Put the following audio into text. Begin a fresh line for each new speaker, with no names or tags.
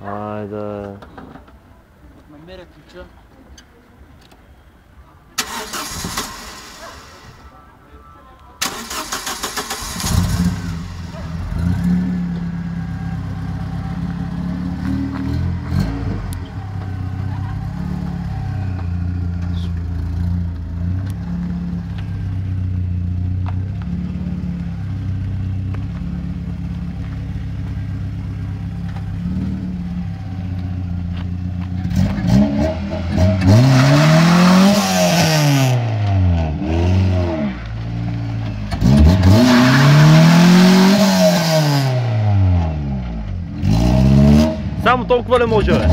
Hayda. Merhaba küçüğüm. Само толкова не може, бе.